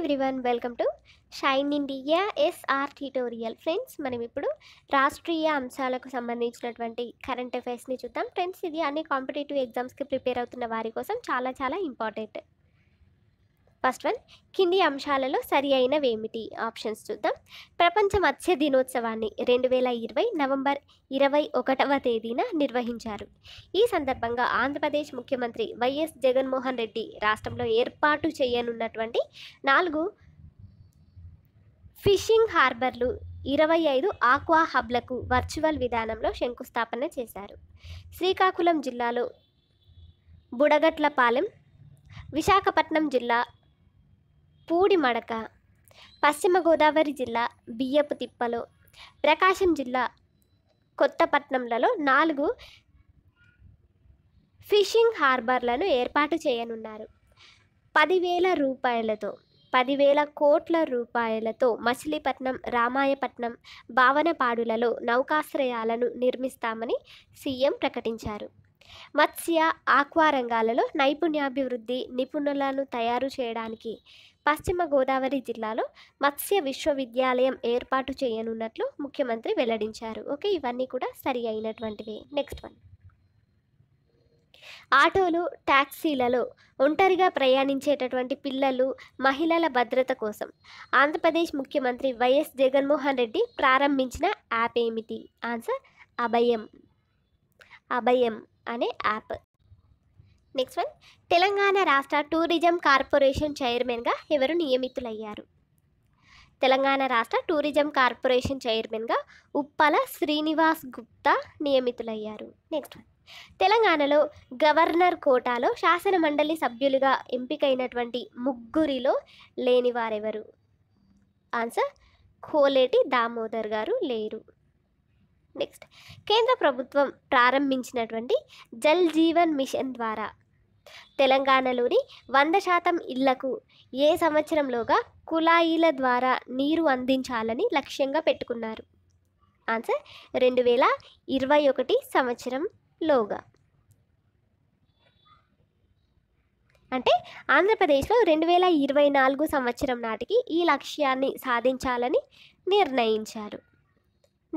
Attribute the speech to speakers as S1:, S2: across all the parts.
S1: everyone welcome to shine India SR tutorial friends మనం ఇప్పుడు రాష్ట్రీయ అంశాలకు సంబంధించినటువంటి కరెంట్ అఫైర్స్ని చూద్దాం ఫ్రెండ్స్ ఇది అన్ని కాంపిటేటివ్ ఎగ్జామ్స్కి ప్రిపేర్ అవుతున్న వారి కోసం చాలా చాలా ఇంపార్టెంట్ ఫస్ట్ వన్ కింది అంశాలలో సరి అయినవేమిటి ఆప్షన్స్ చూద్దాం ప్రపంచ మత్స్య దినోత్సవాన్ని రెండు వేల ఇరవై నవంబర్ ఇరవై ఒకటవ తేదీన నిర్వహించారు ఈ సందర్భంగా ఆంధ్రప్రదేశ్ ముఖ్యమంత్రి వైఎస్ జగన్మోహన్ రెడ్డి రాష్ట్రంలో ఏర్పాటు చేయనున్నటువంటి నాలుగు ఫిషింగ్ హార్బర్లు ఇరవై ఐదు ఆక్వా హబ్లకు వర్చువల్ విధానంలో శంకుస్థాపన చేశారు శ్రీకాకుళం జిల్లాలో బుడగట్లపాలెం విశాఖపట్నం జిల్లా పూడి మడక పశ్చిమ గోదావరి జిల్లా బియ్యపు తిప్పలు ప్రకాశం జిల్లా కొత్తపట్నంలలో నాలుగు ఫిషింగ్ హార్బర్లను ఏర్పాటు చేయనున్నారు పదివేల రూపాయలతో పదివేల కోట్ల రూపాయలతో మచిలీపట్నం రామాయపట్నం భావనపాడులలో నౌకాశ్రయాలను నిర్మిస్తామని సీఎం ప్రకటించారు మత్స్య ఆక్వా రంగాలలో నైపుణ్యాభివృద్ధి నిపుణులను తయారు చేయడానికి పశ్చిమ గోదావరి జిల్లాలో మత్స్య విశ్వవిద్యాలయం ఏర్పాటు చేయనున్నట్లు ముఖ్యమంత్రి వెల్లడించారు ఓకే ఇవన్నీ కూడా సరి అయినటువంటివి నెక్స్ట్ వన్ ఆటోలు ట్యాక్సీలలో ఒంటరిగా ప్రయాణించేటటువంటి పిల్లలు మహిళల భద్రత కోసం ఆంధ్రప్రదేశ్ ముఖ్యమంత్రి వైఎస్ జగన్మోహన్ రెడ్డి ప్రారంభించిన యాప్ ఏమిటి ఆన్సర్ అభయం అభయం అనే యాప్ నెక్స్ట్ వన్ తెలంగాణ రాష్ట్ర టూరిజం కార్పొరేషన్ చైర్మన్గా ఎవరు నియమితులయ్యారు తెలంగాణ రాష్ట్ర టూరిజం కార్పొరేషన్ చైర్మన్గా ఉప్పల శ్రీనివాస్ గుప్తా నియమితులయ్యారు నెక్స్ట్ వన్ తెలంగాణలో గవర్నర్ కోటాలో శాసన మండలి సభ్యులుగా ఎంపికైనటువంటి ముగ్గురిలో లేనివారెవరు ఆన్సర్ కోలేటి దామోదర్ గారు లేరు నెక్స్ట్ కేంద్ర ప్రభుత్వం ప్రారంభించినటువంటి జల్ జీవన్ మిషన్ ద్వారా తెలంగాణలోని వంద శాతం ఇళ్లకు ఏ సంవత్సరంలోగా కుళాయిల ద్వారా నీరు అందించాలని లక్ష్యంగా పెట్టుకున్నారు ఆన్సర్ రెండు వేల ఇరవై ఒకటి సంవత్సరంలోగా అంటే ఆంధ్రప్రదేశ్లో రెండు వేల ఇరవై నాలుగు సంవత్సరం నాటికి ఈ లక్ష్యాన్ని సాధించాలని నిర్ణయించారు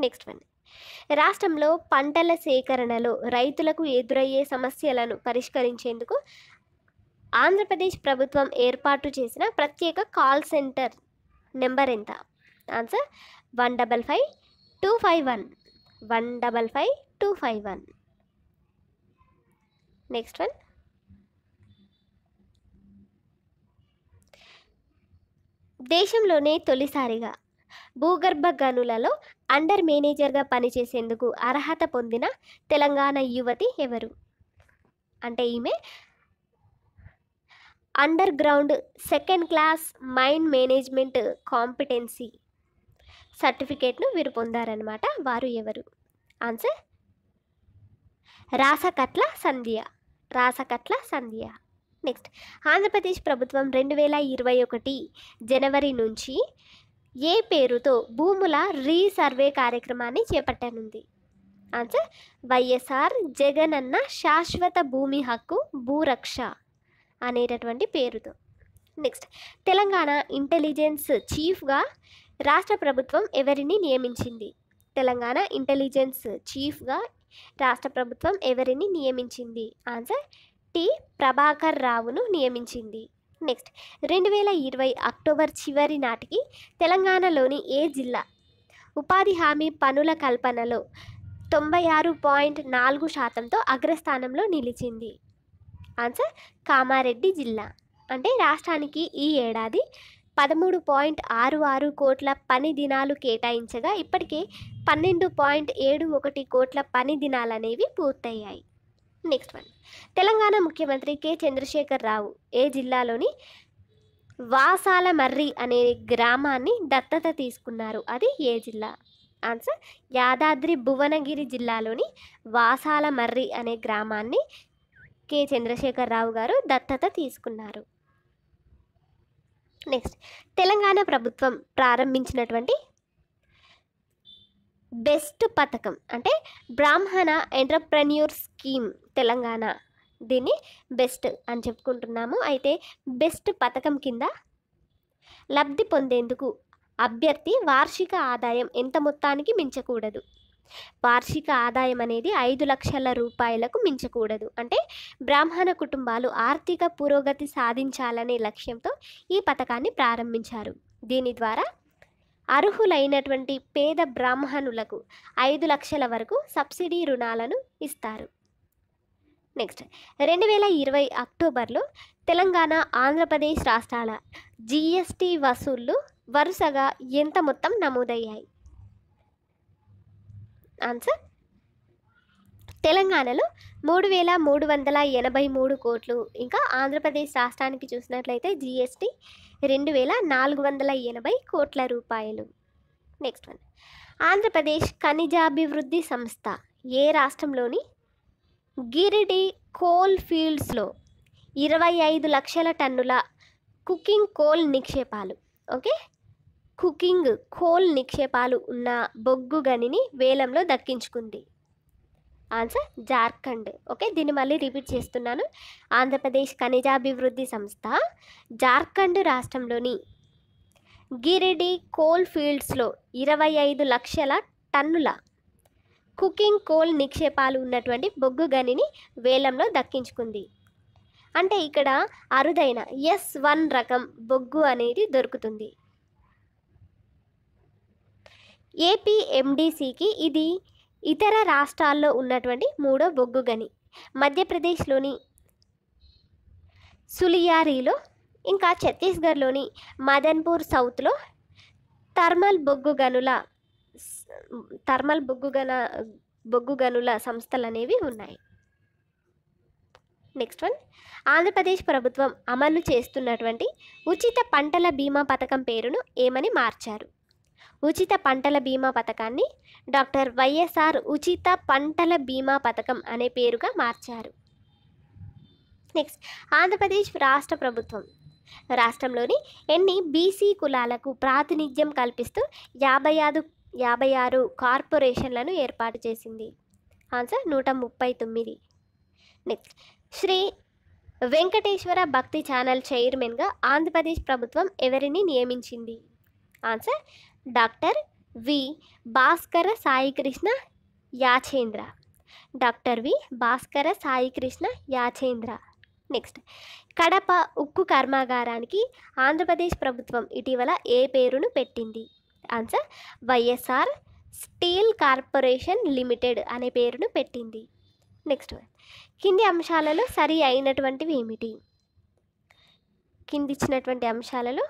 S1: నెక్స్ట్ వన్ రాష్ట్రంలో పంటల సేకరణలో రైతులకు ఎదురయ్యే సమస్యలను పరిష్కరించేందుకు ఆంధ్రప్రదేశ్ ప్రభుత్వం ఏర్పాటు చేసిన ప్రత్యేక కాల్ సెంటర్ నెంబర్ ఎంత answer one double five two five one one double five two five one next one దేశంలోనే తొలిసారిగా భూగర్భ గనులలో అండర్ మేనేజర్గా పనిచేసేందుకు అర్హత పొందిన తెలంగాణ యువతి ఎవరు అంటే ఈమె under ground second class mind management competency సర్టిఫికేట్ను వీరు పొందారనమాట వారు ఎవరు ఆన్సర్ రాసకట్ల సంధ్య రాసకట్ల సంధ్య నెక్స్ట్ ఆంధ్రప్రదేశ్ ప్రభుత్వం రెండు వేల ఇరవై ఒకటి జనవరి నుంచి ఏ పేరుతో భూముల రీసర్వే కార్యక్రమాన్ని చేపట్టనుంది ఆన్సర్ వైఎస్ఆర్ జగన్ అన్న శాశ్వత భూమి హక్కు భూరక్ష అనేటటువంటి పేరుతో నెక్స్ట్ తెలంగాణ ఇంటెలిజెన్స్ చీఫ్గా రాష్ట్ర ప్రభుత్వం ఎవరిని నియమించింది తెలంగాణ ఇంటెలిజెన్స్ చీఫ్గా రాష్ట్ర ప్రభుత్వం ఎవరిని నియమించింది ఆన్సర్ టి ప్రభాకర్ రావును నియమించింది నెక్స్ట్ రెండు వేల ఇరవై అక్టోబర్ చివరి నాటికి తెలంగాణలోని ఏ జిల్లా ఉపాధి హామీ పనుల కల్పనలో తొంభై ఆరు పాయింట్ నాలుగు శాతంతో అగ్రస్థానంలో నిలిచింది ఆన్సర్ కామారెడ్డి జిల్లా అంటే రాష్ట్రానికి ఈ ఏడాది పదమూడు పాయింట్ ఆరు ఆరు కోట్ల పని దినాలు కేటాయించగా ఇప్పటికే పన్నెండు పాయింట్ ఏడు ఒకటి కోట్ల పని దినాలనేవి పూర్తయ్యాయి నెక్స్ట్ వన్ తెలంగాణ ముఖ్యమంత్రి కె చంద్రశేఖర్ రావు ఏ జిల్లాలోని వాసాల మర్రి అనే గ్రామాన్ని దత్తత తీసుకున్నారు అది ఏ జిల్లా ఆన్సర్ యాదాద్రి భువనగిరి జిల్లాలోని వాసాల మర్రి అనే గ్రామాన్ని కె రావు గారు దత్తత తీసుకున్నారు నెక్స్ట్ తెలంగాణ ప్రభుత్వం ప్రారంభించినటువంటి బెస్ట్ పథకం అంటే బ్రాహ్మణ ఎంటర్ప్రెన్యూర్ స్కీమ్ తెలంగాణ దీన్ని బెస్ట్ అని చెప్పుకుంటున్నాము అయితే బెస్ట్ పథకం కింద లబ్ధి పొందేందుకు అభ్యర్థి వార్షిక ఆదాయం ఎంత మొత్తానికి మించకూడదు వార్షిక ఆదాయం అనేది ఐదు లక్షల రూపాయలకు మించకూడదు అంటే బ్రాహ్మణ కుటుంబాలు ఆర్థిక పురోగతి సాధించాలనే లక్ష్యంతో ఈ పథకాన్ని ప్రారంభించారు దీని ద్వారా అర్హులైనటువంటి పేద బ్రాహ్మణులకు ఐదు లక్షల వరకు సబ్సిడీ రుణాలను ఇస్తారు నెక్స్ట్ రెండు వేల ఇరవై అక్టోబర్లో తెలంగాణ ఆంధ్రప్రదేశ్ రాష్ట్రాల జిఎస్టి వసూళ్లు వరుసగా ఎంత మొత్తం నమోదయ్యాయి ఆన్సర్ తెలంగాణలో మూడు వేల మూడు వందల ఎనభై మూడు కోట్లు ఇంకా ఆంధ్రప్రదేశ్ రాష్ట్రానికి చూసినట్లయితే జిఎస్టి రెండు వేల నాలుగు వందల ఎనభై కోట్ల రూపాయలు నెక్స్ట్ వన్ ఆంధ్రప్రదేశ్ ఖనిజాభివృద్ధి సంస్థ ఏ రాష్ట్రంలోని గిరిడి కోల్ ఫీల్డ్స్లో ఇరవై ఐదు లక్షల టన్నుల కుకింగ్ కోల్ నిక్షేపాలు ఓకే కుకింగ్ కోల్ నిక్షేపాలు ఉన్న బొగ్గు గనిని వేలంలో దక్కించుకుంది ఆన్సర్ జార్ఖండ్ ఓకే దీన్ని మళ్ళీ రిపీట్ చేస్తున్నాను ఆంధ్రప్రదేశ్ ఖనిజాభివృద్ధి సంస్థ జార్ఖండ్ రాష్ట్రంలోని గిరిడి కోల్ ఫీల్డ్స్లో ఇరవై ఐదు లక్షల టన్నుల కుకింగ్ కోల్ నిక్షేపాలు ఉన్నటువంటి బొగ్గు గనిని వేలంలో దక్కించుకుంది అంటే ఇక్కడ అరుదైన ఎస్ వన్ రకం బొగ్గు అనేది దొరుకుతుంది ఏపీఎండిసికి ఇది ఇతర రాష్ట్రాల్లో ఉన్నటువంటి మూడో బొగ్గు గని మధ్యప్రదేశ్లోని సులియారీలో ఇంకా ఛత్తీస్గఢ్లోని మదన్పూర్ సౌత్లో థర్మల్ బొగ్గు గనుల థర్మల్ బొగ్గు గన బొగ్గు గనుల సంస్థలు అనేవి ఉన్నాయి నెక్స్ట్ వన్ ఆంధ్రప్రదేశ్ ప్రభుత్వం అమలు చేస్తున్నటువంటి ఉచిత పంటల బీమా పథకం పేరును ఏమని మార్చారు ఉచిత పంటల బీమా పథకాన్ని డాక్టర్ వైఎస్ఆర్ ఉచిత పంటల బీమా పథకం అనే పేరుగా మార్చారు నెక్స్ట్ ఆంధ్రప్రదేశ్ రాష్ట్ర ప్రభుత్వం రాష్ట్రంలోని ఎన్ని బీసీ కులాలకు ప్రాతినిధ్యం కల్పిస్తూ యాభై ఆరు యాభై ఆరు కార్పొరేషన్లను ఏర్పాటు చేసింది ఆన్సర్ నూట ముప్పై తొమ్మిది నెక్స్ట్ శ్రీ వెంకటేశ్వర భక్తి ఛానల్ చైర్మన్గా ఆంధ్రప్రదేశ్ ప్రభుత్వం ఎవరిని నియమించింది answer doctor V Bhaskara Saikrishna Yachendra doctor V Bhaskara Saikrishna Yachendra next Kadapa ఉక్కు కర్మాగారానికి ఆంధ్రప్రదేశ్ ప్రభుత్వం ఇటీవల ఏ పేరును పెట్టింది answer YSR steel corporation limited అనే పేరును పెట్టింది నెక్స్ట్ కింది అంశాలలో సరి అయినటువంటివి ఏమిటి కింది ఇచ్చినటువంటి అంశాలలో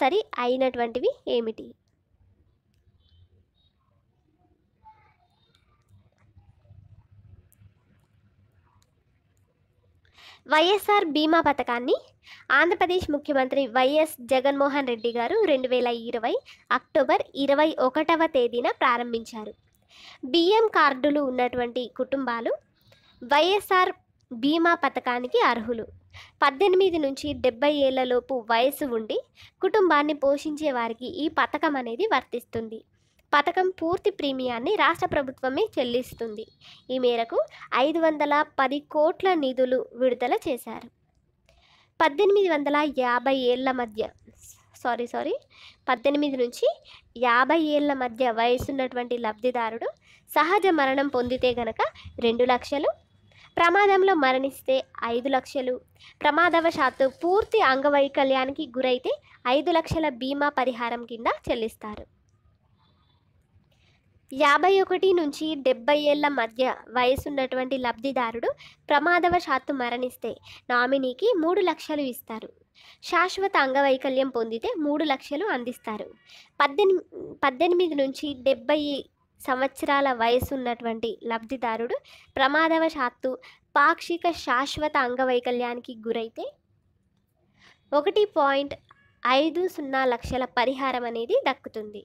S1: సరి అయినటువంటివి ఏమిటి వైఎస్ఆర్ బీమా పథకాన్ని ఆంధ్రప్రదేశ్ ముఖ్యమంత్రి వైఎస్ జగన్మోహన్ రెడ్డి గారు రెండు వేల ఇరవై అక్టోబర్ ఇరవై ఒకటవ తేదీన ప్రారంభించారు బియ్యం కార్డులు ఉన్నటువంటి కుటుంబాలు వైఎస్ఆర్ బీమా పథకానికి అర్హులు పద్దెనిమిది నుంచి డెబ్బై ఏళ్లలోపు వయసు ఉండి కుటుంబాన్ని పోషించే వారికి ఈ పథకం అనేది వర్తిస్తుంది పథకం పూర్తి ప్రీమియాన్ని రాష్ట్ర ప్రభుత్వమే చెల్లిస్తుంది ఈ మేరకు ఐదు వందల పది కోట్ల నిధులు విడుదల చేశారు పద్దెనిమిది వందల యాభై ఏళ్ల మధ్య సారీ సారీ పద్దెనిమిది నుంచి యాభై ఏళ్ల మధ్య వయసున్నటువంటి లబ్ధిదారుడు సహజ మరణం పొందితే గనక రెండు లక్షలు ప్రమాదంలో మరణిస్తే ఐదు లక్షలు ప్రమాదవశాత్తు పూర్తి అంగవైకల్యానికి గురైతే ఐదు లక్షల బీమా పరిహారం కింద చెల్లిస్తారు యాభై ఒకటి నుంచి డెబ్బై ఏళ్ల మధ్య వయసున్నటువంటి లబ్ధిదారుడు ప్రమాదవశాత్తు మరణిస్తే నామినీకి మూడు లక్షలు ఇస్తారు శాశ్వత అంగవైకల్యం పొందితే మూడు లక్షలు అందిస్తారు పద్దెనిమి పద్దెనిమిది నుంచి డెబ్బై సంవత్సరాల వయసున్నటువంటి లబ్ధిదారుడు ప్రమాదవశాత్తు పాక్షిక శాశ్వత అంగవైకల్యానికి గురైతే ఒకటి పాయింట్ ఐదు సున్నా లక్షల పరిహారం అనేది దక్కుతుంది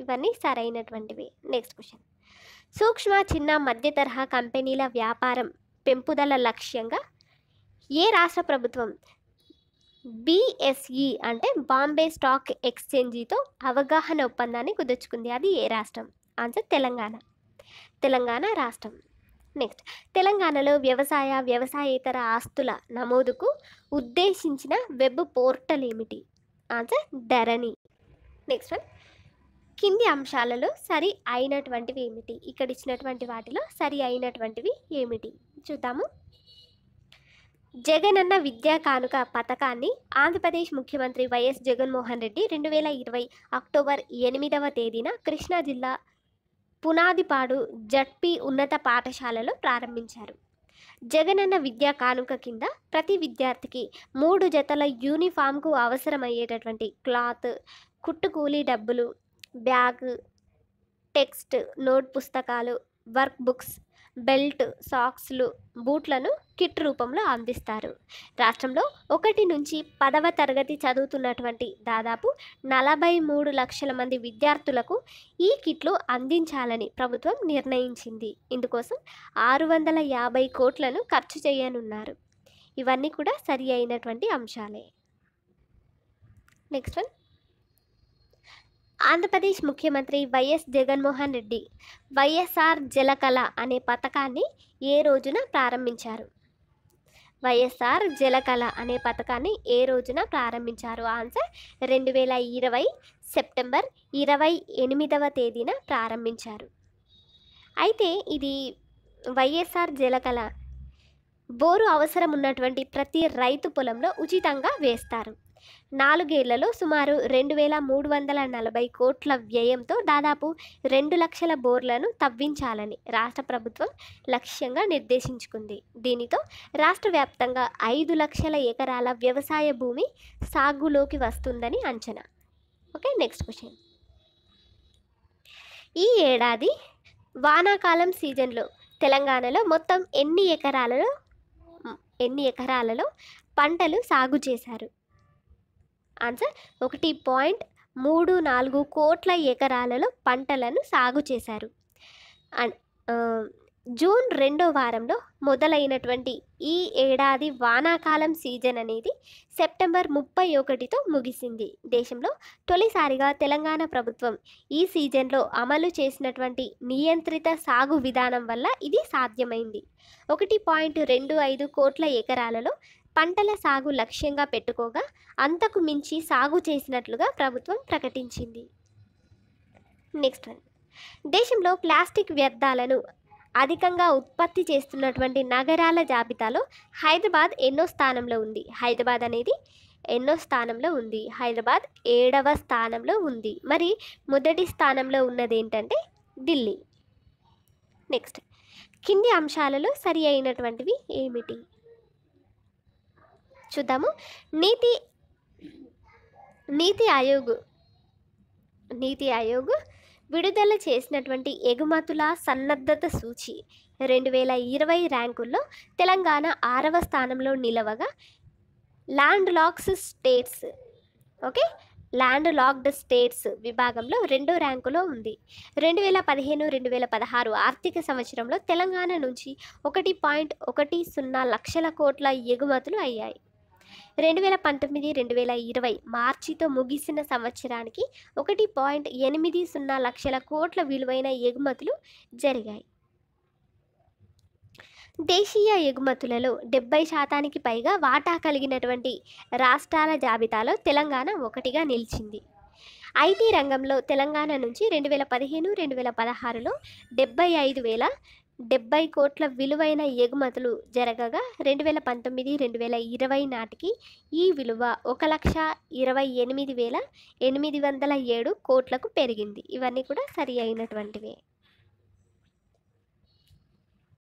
S1: ఇవన్నీ సరైనటువంటివి నెక్స్ట్ క్వశ్చన్ సూక్ష్మ చిన్న మధ్య తరహా కంపెనీల వ్యాపారం పెంపుదల లక్ష్యంగా ఏ రాష్ట్ర ప్రభుత్వం బిఎస్ఈ e అంటే బాంబే స్టాక్ ఎక్స్చేంజీతో అవగాహన ఒప్పందాన్ని కుదుర్చుకుంది అది ఏ రాష్ట్రం ఆన్సర్ తెలంగాణ తెలంగాణ రాష్ట్రం నెక్స్ట్ తెలంగాణలో వ్యవసాయ వ్యవసాయేతర ఆస్తుల నమోదుకు ఉద్దేశించిన వెబ్ పోర్టల్ ఏమిటి ఆన్సర్ ధరణి నెక్స్ట్ వన్ కింది అంశాలలో సరి అయినటువంటివి ఏమిటి ఇక్కడ ఇచ్చినటువంటి వాటిలో సరి అయినటువంటివి ఏమిటి చూద్దాము జగనన్న విద్యా కానుక పథకాన్ని ఆంధ్రప్రదేశ్ ముఖ్యమంత్రి వైఎస్ జగన్మోహన్ రెడ్డి రెండు వేల ఇరవై అక్టోబర్ ఎనిమిదవ తేదీన కృష్ణా జిల్లా పునాదిపాడు జడ్పీ ఉన్నత పాఠశాలలో ప్రారంభించారు జగనన్న విద్యా కానుక కింద ప్రతి విద్యార్థికి మూడు జతల యూనిఫామ్కు అవసరమయ్యేటటువంటి క్లాత్ కుట్టుకూలీ డబ్బులు బ్యాగ్ టెక్స్ట్ నోట్ పుస్తకాలు వర్క్ బుక్స్ బెల్ట్ సాక్స్లు బూట్లను కిట్ రూపంలో అందిస్తారు రాష్ట్రంలో ఒకటి నుంచి పదవ తరగతి చదువుతున్నటువంటి దాదాపు నలభై మూడు లక్షల మంది విద్యార్థులకు ఈ కిట్లు అందించాలని ప్రభుత్వం నిర్ణయించింది ఇందుకోసం ఆరు వందల యాభై కోట్లను ఖర్చు చేయనున్నారు ఇవన్నీ కూడా సరి అయినటువంటి అంశాలే నెక్స్ట్ వన్ ఆంధ్రప్రదేశ్ ముఖ్యమంత్రి వైఎస్ జగన్మోహన్ రెడ్డి వైఎస్ఆర్ జలకళ అనే పథకాన్ని ఏ రోజున ప్రారంభించారు వైఎస్ఆర్ జలకళ అనే పథకాన్ని ఏ రోజున ప్రారంభించారు ఆన్సర్ రెండు వేల ఇరవై సెప్టెంబర్ ఇరవై ఎనిమిదవ తేదీన ప్రారంభించారు అయితే ఇది వైఎస్ఆర్ జలకళ బోరు అవసరం ఉన్నటువంటి ప్రతి రైతు పొలంలో ఉచితంగా వేస్తారు నాలుగేళ్లలో సుమారు రెండు వేల మూడు వందల నలభై కోట్ల వ్యయంతో దాదాపు రెండు లక్షల బోర్లను తవ్వించాలని రాష్ట్ర ప్రభుత్వం లక్ష్యంగా నిర్దేశించుకుంది దీనితో రాష్ట్ర వ్యాప్తంగా ఐదు లక్షల ఎకరాల వ్యవసాయ భూమి సాగులోకి వస్తుందని అంచనా ఓకే నెక్స్ట్ క్వశ్చన్ ఈ ఏడాది వానాకాలం సీజన్లో తెలంగాణలో మొత్తం ఎన్ని ఎకరాలలో ఎన్ని ఎకరాలలో పంటలు సాగు చేశారు ఆన్సర్ ఒకటి పాయింట్ మూడు నాలుగు కోట్ల ఎకరాలలో పంటలను సాగు చేశారు అండ్ జూన్ రెండో వారంలో మొదలైనటువంటి ఈ ఏడాది వానాకాలం సీజన్ అనేది సెప్టెంబర్ ముప్పై ఒకటితో ముగిసింది దేశంలో తొలిసారిగా తెలంగాణ ప్రభుత్వం ఈ సీజన్లో అమలు చేసినటువంటి నియంత్రిత సాగు విధానం వల్ల ఇది సాధ్యమైంది ఒకటి పాయింట్ రెండు ఐదు కోట్ల ఎకరాలలో పంటల సాగు లక్ష్యంగా పెట్టుకోగా అంతకు మించి సాగు చేసినట్లుగా ప్రభుత్వం ప్రకటించింది నెక్స్ట్ వన్ దేశంలో ప్లాస్టిక్ వ్యర్థాలను అధికంగా ఉత్పత్తి చేస్తున్నటువంటి నగరాల జాబితాలో హైదరాబాద్ ఎన్నో స్థానంలో ఉంది హైదరాబాద్ అనేది ఎన్నో స్థానంలో ఉంది హైదరాబాద్ ఏడవ స్థానంలో ఉంది మరి మొదటి స్థానంలో ఉన్నది ఏంటంటే ఢిల్లీ నెక్స్ట్ కింది అంశాలలో సరి అయినటువంటివి ఏమిటి చూద్దాము నీతి నీతి ఆయోగ్ నీతి ఆయోగ్ విడుదల చేసినటువంటి ఎగుమతుల సన్నద్ధత సూచి రెండు వేల ఇరవై ర్యాంకుల్లో తెలంగాణ ఆరవ స్థానంలో నిలవగా land locks states okay land locked states విభాగంలో రెండో ర్యాంకులో ఉంది రెండు వేల పదిహేను రెండు వేల పదహారు ఆర్థిక సంవత్సరంలో తెలంగాణ నుంచి ఒకటి పాయింట్ ఒకటి సున్నా లక్షల కోట్ల ఎగుమతులు అయ్యాయి రెండు వేల పంతొమ్మిది రెండు వేల ఇరవై మార్చితో ముగిసిన సంవత్సరానికి ఒకటి పాయింట్ ఎనిమిది సున్నా లక్షల కోట్ల విలువైన ఎగుమతులు జరిగాయి దేశీయ ఎగుమతులలో డెబ్బై శాతానికి పైగా వాటా కలిగినటువంటి రాష్ట్రాల జాబితాలో తెలంగాణ ఒకటిగా నిలిచింది ఐటీ రంగంలో తెలంగాణ నుంచి రెండు వేల పదిహేను రెండు వేల పదహారులో డెబ్బై ఐదు వేల డెబ్బై కోట్ల విలువైన ఎగుమతులు జరగగా రెండు వేల పంతొమ్మిది రెండు వేల ఇరవై నాటికి ఈ విలువ ఒక లక్ష ఇరవై ఎనిమిది వేల ఎనిమిది వందల ఏడు కోట్లకు పెరిగింది ఇవన్నీ కూడా సరి అయినటువంటివే